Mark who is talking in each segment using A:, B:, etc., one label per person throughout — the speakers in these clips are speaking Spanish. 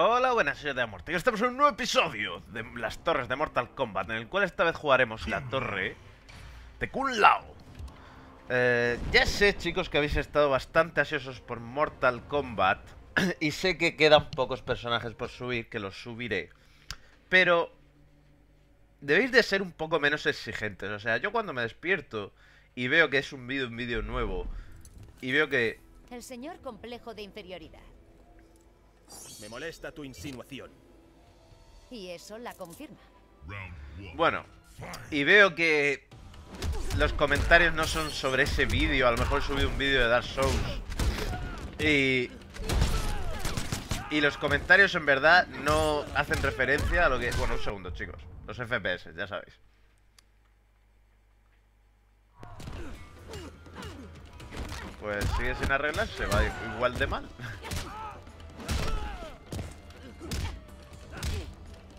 A: Hola, buenas, soy de Amorte. Estamos en un nuevo episodio de las torres de Mortal Kombat, en el cual esta vez jugaremos la torre de Kun Lao. Eh, ya sé, chicos, que habéis estado bastante ansiosos por Mortal Kombat y sé que quedan pocos personajes por subir, que los subiré. Pero debéis de ser un poco menos exigentes. O sea, yo cuando me despierto y veo que es un vídeo, un vídeo nuevo, y veo que...
B: El señor complejo de inferioridad.
C: Me molesta tu insinuación.
B: Y eso la confirma.
A: Bueno, y veo que los comentarios no son sobre ese vídeo. A lo mejor he subido un vídeo de Dark Souls. Y... Y los comentarios en verdad no hacen referencia a lo que... Bueno, un segundo, chicos. Los FPS, ya sabéis. Pues sigue sin arreglarse, va igual de mal.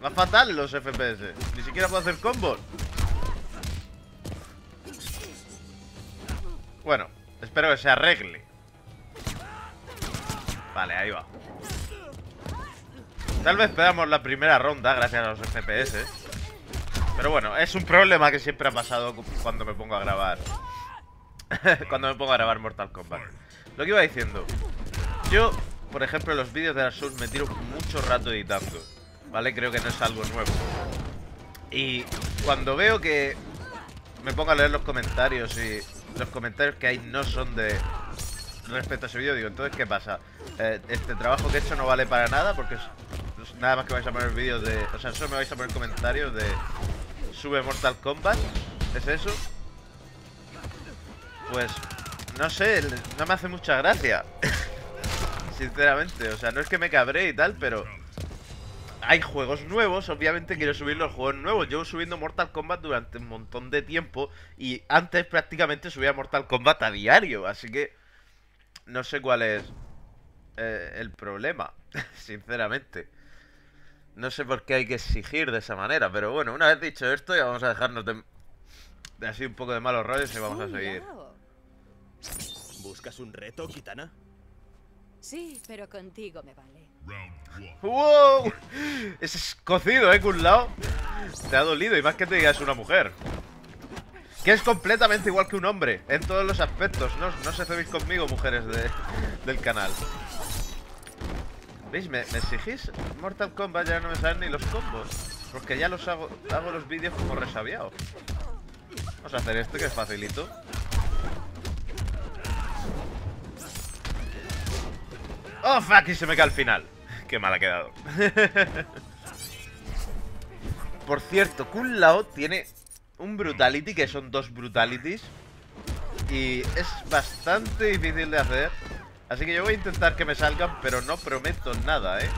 A: Va fatal los FPS. Ni siquiera puedo hacer combos. Bueno, espero que se arregle. Vale, ahí va. Tal vez pegamos la primera ronda gracias a los FPS. Pero bueno, es un problema que siempre ha pasado cuando me pongo a grabar. cuando me pongo a grabar Mortal Kombat. Lo que iba diciendo. Yo, por ejemplo, los vídeos de la Souls me tiro mucho rato editando. ¿Vale? Creo que no es algo nuevo. Y cuando veo que me pongo a leer los comentarios y los comentarios que hay no son de respecto a ese vídeo, digo, entonces, ¿qué pasa? Eh, este trabajo que he hecho no vale para nada porque nada más que vais a poner vídeos de... O sea, solo me vais a poner comentarios de... Sube Mortal Kombat, ¿es eso? Pues, no sé, no me hace mucha gracia. Sinceramente, o sea, no es que me cabré y tal, pero hay juegos nuevos, obviamente quiero subir los juegos nuevos. Llevo subiendo Mortal Kombat durante un montón de tiempo y antes prácticamente subía Mortal Kombat a diario, así que no sé cuál es eh, el problema, sinceramente. No sé por qué hay que exigir de esa manera, pero bueno, una vez dicho esto ya vamos a dejarnos de, de así un poco de malos rollos y vamos a seguir.
C: ¿Buscas un reto, Kitana?
B: Sí, pero contigo me vale.
A: ¡Wow! Es escocido, ¿eh? un lado Te ha dolido, y más que te digas una mujer. Que es completamente igual que un hombre, en todos los aspectos. No, no se cebéis conmigo, mujeres del canal. ¿Veis? ¿Me, exigís? Mortal Kombat ya no me salen ni los combos. Porque ya los hago, hago los vídeos como resabiados. Vamos a hacer esto que es facilito. ¡Oh, fuck! Y se me cae al final. Qué mal ha quedado. Por cierto, Kun Lao tiene un Brutality, que son dos Brutalities. Y es bastante difícil de hacer. Así que yo voy a intentar que me salgan, pero no prometo nada, ¿eh?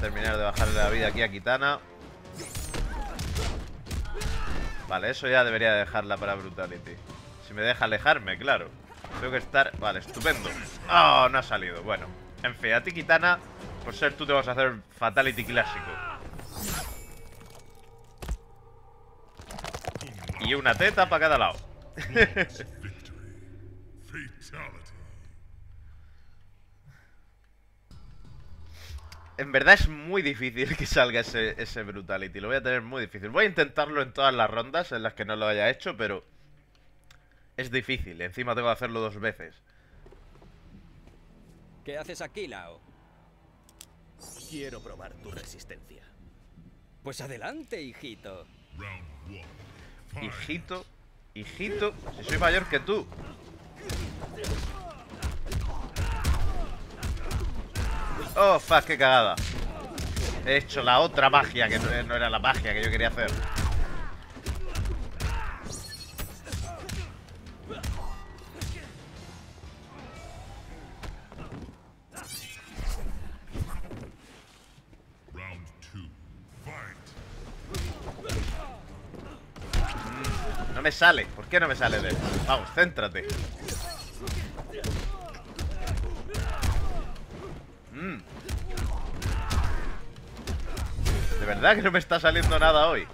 A: Terminar de bajarle la vida aquí a Kitana. Vale, eso ya debería dejarla para Brutality. Si me deja alejarme, claro. Tengo que estar... Vale, estupendo. Oh, no ha salido, bueno. En fin, a ti, Kitana Por ser tú te vas a hacer Fatality clásico. Y una teta para cada lado. En verdad es muy difícil que salga ese, ese Brutality Lo voy a tener muy difícil. Voy a intentarlo en todas las rondas En las que no lo haya hecho, pero es difícil. Encima tengo que hacerlo dos veces.
C: ¿Qué haces aquí, Lao? Quiero probar tu resistencia. Pues adelante, hijito.
A: Hijito, hijito, si soy mayor que tú. Oh, fuck, qué cagada. He hecho la otra magia que no era la magia que yo quería hacer. No me sale. ¿Por qué no me sale de él? Vamos, céntrate. Mm. De verdad que no me está saliendo nada hoy.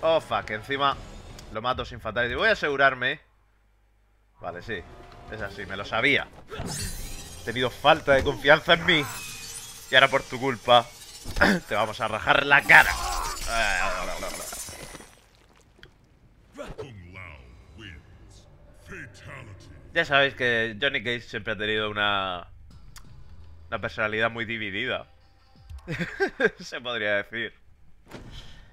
A: Oh, fuck. Encima Lo mato sin fatality. Voy a asegurarme. Vale, sí. Es así, me lo sabía. He tenido falta de confianza en mí. Y ahora por tu culpa te vamos a rajar la cara. Ya sabéis que Johnny Cage siempre ha tenido una... Una personalidad muy dividida. Se podría decir.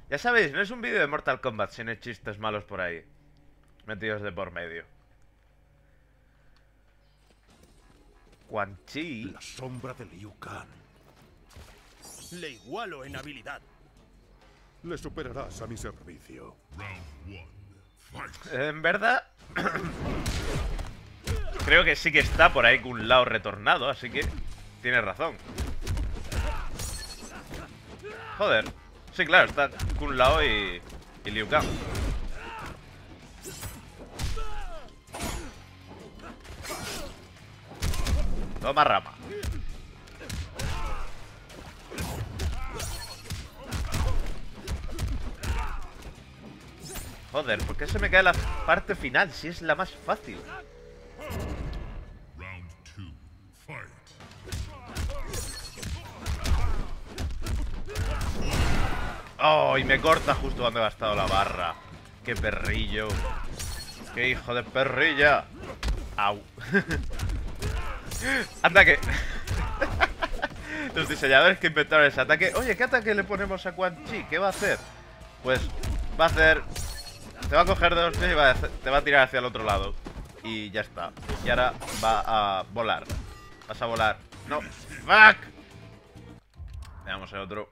A: Ya sabéis, no es un vídeo de Mortal Kombat sin chistes malos por ahí. Metidos de por medio. Quan Chi.
D: La sombra de Liu Kang.
C: Le igualo en habilidad.
D: Le superarás a mi servicio.
A: En verdad... Creo que sí que está por ahí Kun Lao retornado, así que... Tienes razón. Joder. Sí, claro, está Kun Lao y, y Liu Kang. Toma rama. Joder, ¿por qué se me cae la parte final si es la más fácil? Oh, y me corta justo cuando he gastado la barra. Qué perrillo. Qué hijo de perrilla. Au. Anda que... Los diseñadores que inventaron ese ataque... Oye, ¿qué ataque le ponemos a Quan Chi? ¿Qué va a hacer? Pues va a hacer... Te va a coger de los pies y te va a tirar hacia el otro lado. Y ya está. Y ahora va a volar. Vas a volar. ¡No! ¡Fuck! Veamos el otro.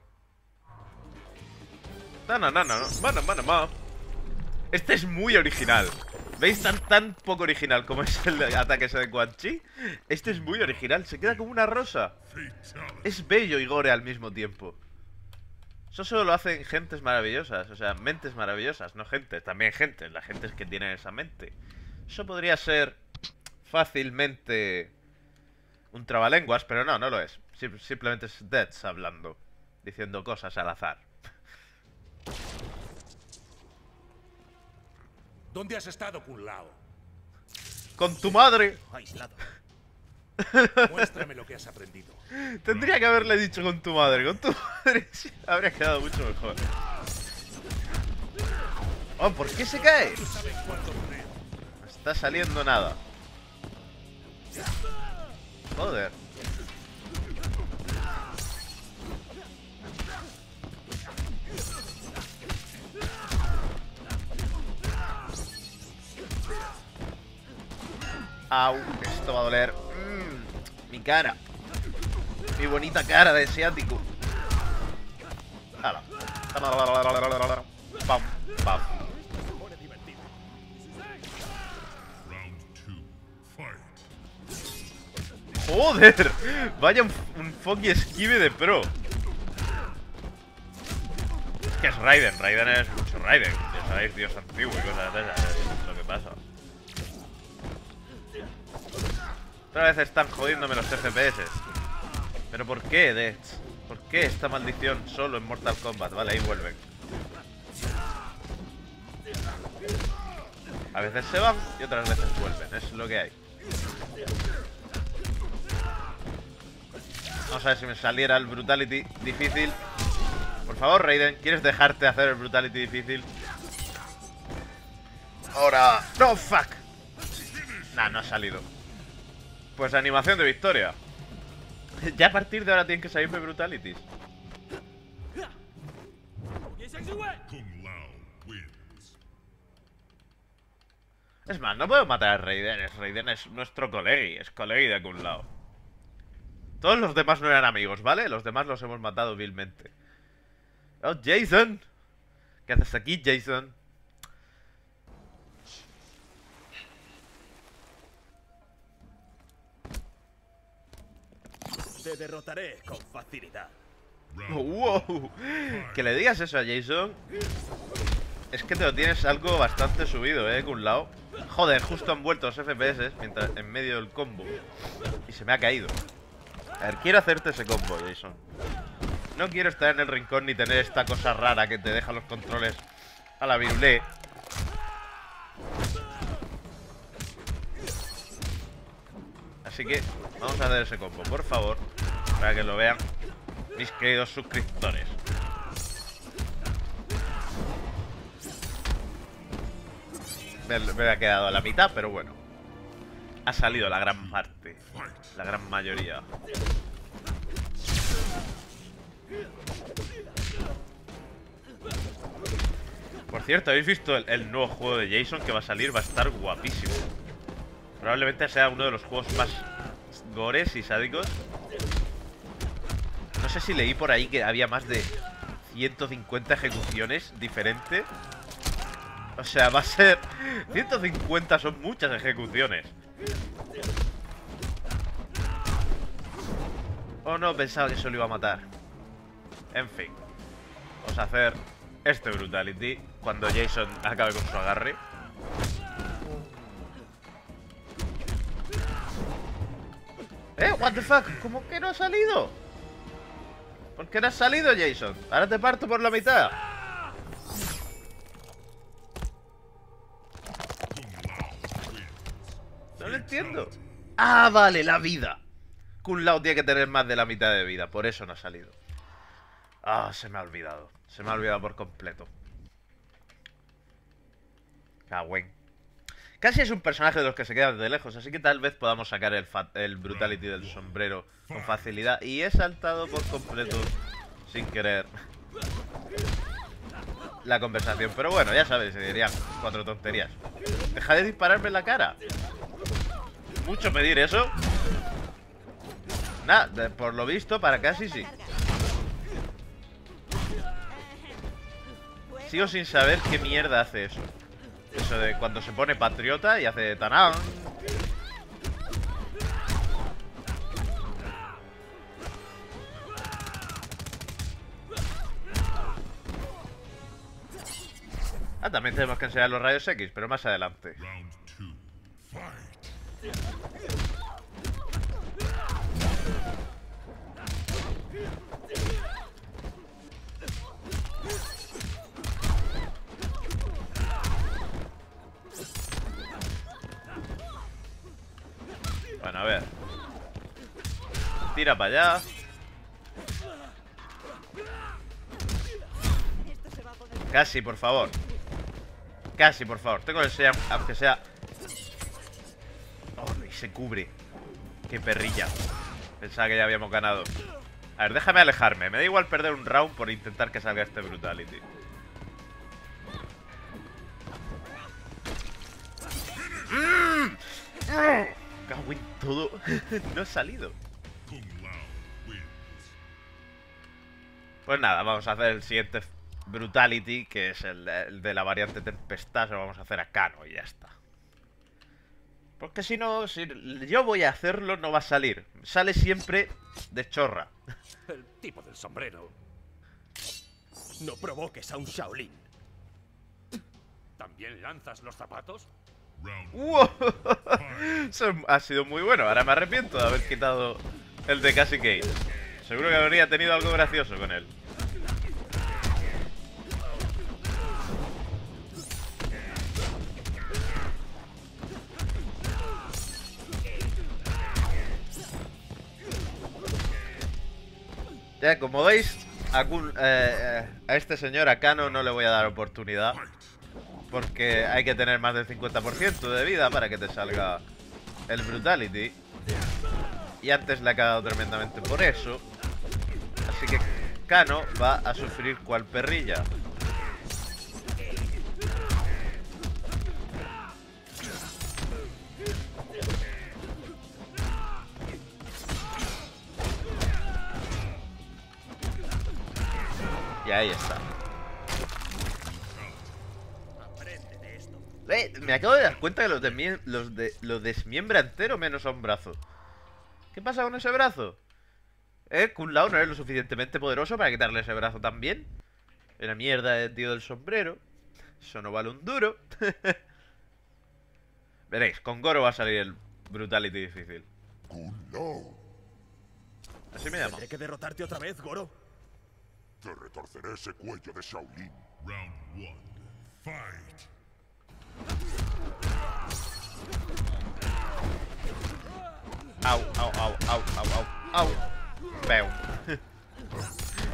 A: No, no, no, no. Bueno, bueno, bueno. Este es muy original. ¿Veis tan, tan poco original como es el ataque ese de Quan Chi? Este es muy original, se queda como una rosa. Es bello y gore al mismo tiempo. Eso solo lo hacen gentes maravillosas, o sea, mentes maravillosas, no gente, también gente, la gente es que tiene esa mente. Eso podría ser fácilmente un trabalenguas, pero no, no lo es. simplemente es Deads hablando, diciendo cosas al azar.
D: ¿Dónde has estado, Kun Lao?
A: Con tu madre.
C: Aislado.
D: Muéstrame lo que has aprendido.
A: Tendría que haberle dicho con tu madre. Con tu madre habría quedado mucho mejor. Oh, ¿por qué se cae? No está saliendo nada. Joder. Au, esto va a doler. Mi cara. Mi bonita cara de asiático. Hala. Pam, pam. ¡Joder! Vaya un, un esquive de pro. ¿Qué es Raiden? Raiden es mucho Raiden. Ya sabéis, dios antiguo y cosas de esas. Es lo que pasa. Otra vez están jodiéndome los FPS. ¿Pero por qué, Death? ¿Por qué esta maldición solo en Mortal Kombat? Vale, ahí vuelven. A veces se van y otras veces vuelven. Es lo que hay. Vamos a ver si me saliera el Brutality difícil. Por favor, Raiden, ¿quieres dejarte hacer el Brutality difícil? Ahora... ¡No, fuck! Nah, no ha salido. Pues animación de victoria. ya a partir de ahora tienen que salirme brutalities. Es más, no puedo matar a Raiden. Raiden es nuestro colegui. Es colegui de Kun Lao. Todos los demás no eran amigos, ¿vale? Los demás los hemos matado vilmente. Oh, Jason. ¿Qué haces aquí, Jason?
C: Te derrotaré con facilidad.
A: ¡Wow! Que le digas eso a Jason. Es que te lo tienes algo bastante subido, eh, un lado. Joder, justo han vuelto los FPS mientras, en medio del combo. Y se me ha caído. A ver, quiero hacerte ese combo, Jason. No quiero estar en el rincón ni tener esta cosa rara que te deja los controles a la virulé Así que vamos a hacer ese combo, por favor, para que lo vean mis queridos suscriptores. Me, ha quedado a la mitad, pero bueno. Ha salido la gran parte. La gran mayoría. Por cierto, ¿habéis visto el nuevo juego de Jason que va a salir? Va a estar guapísimo. Probablemente sea uno de los juegos más gores y sádicos. No sé si leí por ahí que había más de 150 ejecuciones diferentes. O sea, va a ser... 150 son muchas ejecuciones. Oh no, pensaba que eso lo iba a matar. En fin. Vamos a hacer este Brutality cuando Jason acabe con su agarre. ¿Eh? ¿What the fuck? ¿Cómo que no ha salido? ¿Por qué no has salido, Jason? Ahora te parto por la mitad. No lo entiendo. Ah, vale, la vida. Kun Lao tiene que tener más de la mitad de vida, por eso no ha salido. Ah, se me ha olvidado. Se me ha olvidado por completo. Cagüen. Casi es un personaje de los que se queda de lejos, así que tal vez podamos sacar el, Brutality del sombrero con facilidad. Y he saltado por completo, sin querer, la conversación. Pero bueno, ya sabes, se dirían cuatro tonterías. Deja de dispararme en la cara. Mucho pedir eso. De- por lo visto, para casi sí. Sigo sin saber qué mierda hace eso. Eso de cuando se pone patriota y hace tanán. Ah, también tenemos que enseñar los rayos X, pero más adelante. Tira para allá. Casi, por favor. Casi, por favor. Tengo que ser, aunque sea... Oh, y se cubre. Qué perrilla. Pensaba que ya habíamos ganado. A ver, déjame alejarme. Me da igual perder un round por intentar que salga este Brutality. Mm. Cago en todo. no ha salido. Pues nada, vamos a hacer el siguiente Brutality, que es el de, el de la variante Tempestad. Se lo vamos a hacer a Kano y ya está. Porque si no, si yo voy a hacerlo, no va a salir. Sale siempre de chorra.
C: El tipo del sombrero. No provoques a un Shaolin.
D: ¿También lanzas los zapatos?
A: ¡Wow! Eso ha sido muy bueno. Ahora me arrepiento de haber quitado el de Cassie Cage. Seguro que habría tenido algo gracioso con él. Ya, como veis, a, eh, eh, a este señor, a Kano, no le voy a dar oportunidad. Porque hay que tener más del 50% de vida para que te salga el Brutality. Y antes le ha cagado tremendamente por eso. Así que Kano va a sufrir cual perrilla. Y ahí está. Me acabo de dar cuenta que los, desmie- los, de lo desmiembra entero menos a un brazo. ¿Qué pasa con ese brazo? ¿Eh? Kun Lao no es lo suficientemente poderoso para quitarle ese brazo también. Una mierda de tío del sombrero. Eso no vale un duro. Veréis, con Goro va a salir el Brutality difícil.
E: Kung Lao.
A: Así me llama.
C: ¿Tendré que derrotarte otra vez, Goro?
E: Te retorceré ese cuello de Shaolin. Round one. Fight.
A: Au, au, au, au, au, au, au.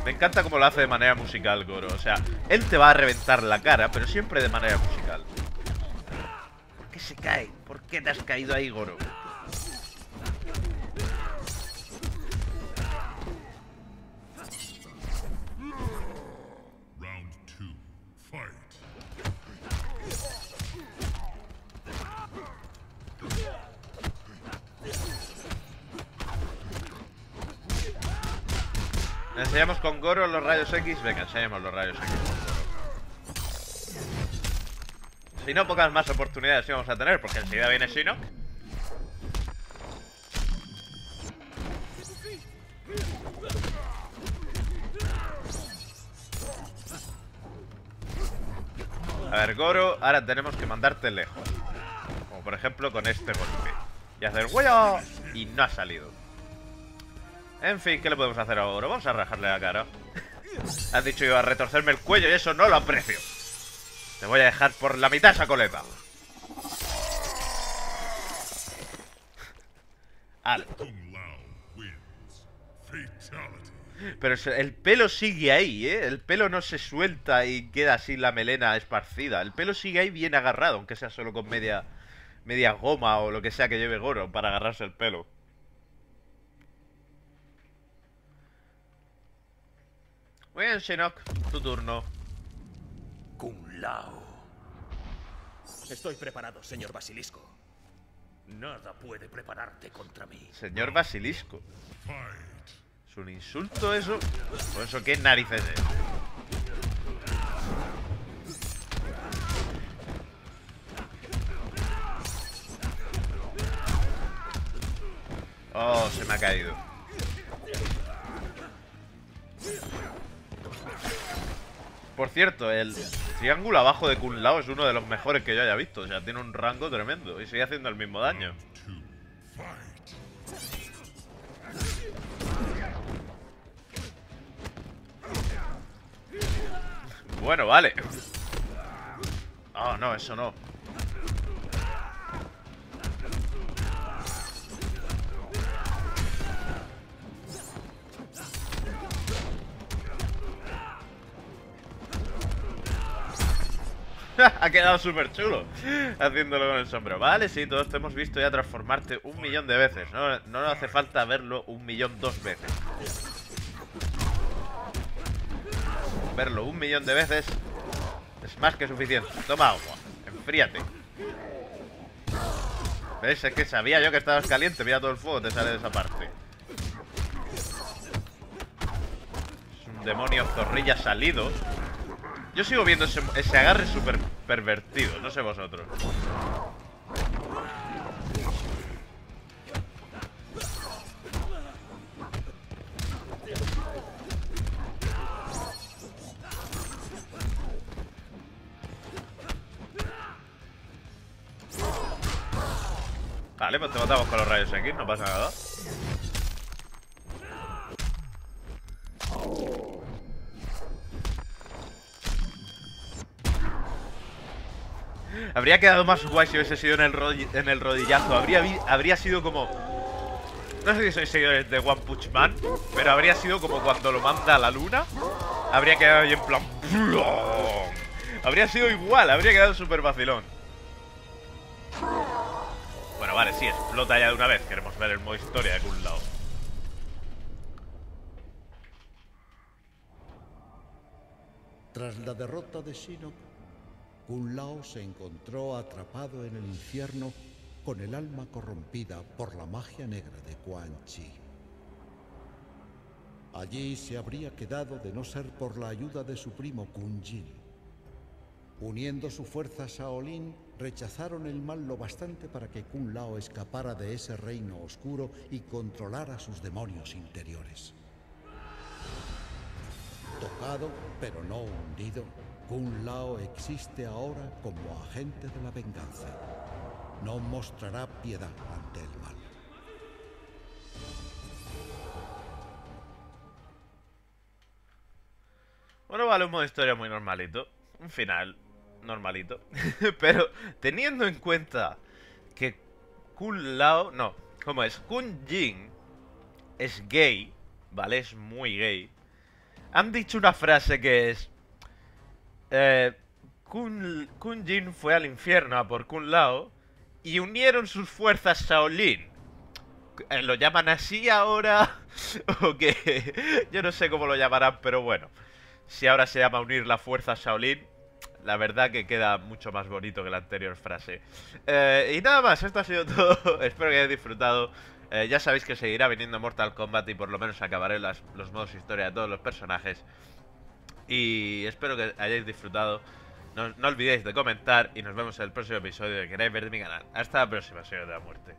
A: Me encanta cómo lo hace de manera musical, Goro. O sea, él te va a reventar la cara, pero siempre de manera musical. ¿Por qué se cae? ¿Por qué te has caído ahí, Goro? ¿Enseñamos con Goro los rayos X? Venga, enseñemos los rayos X. Si no, pocas más oportunidades íbamos a tener, porque enseguida viene Shinnok. A ver, Goro, ahora tenemos que mandarte lejos. Como por ejemplo con este golpe. Y hacer ¡Huello! Y no ha salido. En fin, ¿qué le podemos hacer a Goro? Vamos a rajarle la cara. Has dicho iba a retorcerme el cuello y eso no lo aprecio. Te voy a dejar por la mitad esa coleta. Pero el pelo sigue ahí, ¿eh? El pelo no se suelta y queda así la melena esparcida. El pelo sigue ahí bien agarrado, aunque sea solo con media, media goma o lo que sea que lleve Goro para agarrarse el pelo. Muy bien, Shinnok, tu turno.
C: Kung Lao. Estoy preparado, señor Basilisco. Nada puede prepararte contra mí.
A: Señor Basilisco. ¿Es un insulto eso? ¿O eso qué narices es? Oh, se me ha caído. Por cierto, el triángulo abajo de Kun Lao es uno de los mejores que yo haya visto. O sea, tiene un rango tremendo y sigue haciendo el mismo daño. Bueno, vale. Oh, no, eso no. Ha quedado súper chulo haciéndolo con el sombrero. Vale, sí, todos te hemos visto ya transformarte un millón de veces. No, no nos hace falta verlo un millón dos veces. Verlo un millón de veces es más que suficiente. Toma agua, enfríate. ¿Ves? Es que sabía yo que estabas caliente. Mira todo el fuego, te sale de esa parte. Es un demonio zorrilla salido. Yo sigo viendo ese, agarre súper pervertido. No sé vosotros. Vale, pues te matamos con los rayos X, no pasa nada. Habría quedado más guay si hubiese sido en el, rodi- en el rodillazo. Habría, habría sido como... No sé si sois seguidores de One Punch Man, pero habría sido como cuando lo manda a la luna. Habría quedado ahí en plan... Habría sido igual, habría quedado súper vacilón. Bueno, vale, sí, explota ya de una vez. Queremos ver el modo historia de Kun Lao.
F: Tras la derrota de Shinnok, Kun Lao se encontró atrapado en el infierno con el alma corrompida por la magia negra de Quan Chi. Allí se habría quedado de no ser por la ayuda de su primo Kun Jin. Uniendo su fuerza a Shaolin, rechazaron el mal lo bastante para que Kun Lao escapara de ese reino oscuro y controlara sus demonios interiores. Tocado, pero no hundido, Kun Lao existe ahora como agente de la venganza. No mostrará piedad ante el mal.
A: Bueno, vale, un modo historia muy normalito. Un final normalito. Pero teniendo en cuenta que Kun Lao... No, ¿Cómo es? Kun Jin es gay, ¿vale? Es muy gay. Han dicho una frase que es... Eh, Kun, Jin fue al infierno a por Kun Lao y unieron sus fuerzas Shaolin. Eh, ¿Lo llaman así ahora? ¿O qué? Yo no sé cómo lo llamarán, pero bueno. Si ahora se llama unir la fuerza Shaolin, la verdad que queda mucho más bonito que la anterior frase. Eh, y nada más, esto ha sido todo. Espero que hayáis disfrutado. Eh, ya sabéis que seguirá viniendo Mortal Kombat y por lo menos acabaré las- los modos historia de todos los personajes. Y espero que hayáis disfrutado. No, olvidéis de comentar y nos vemos en el próximo episodio de Queréis ver de mi canal. Hasta la próxima, señor de la muerte.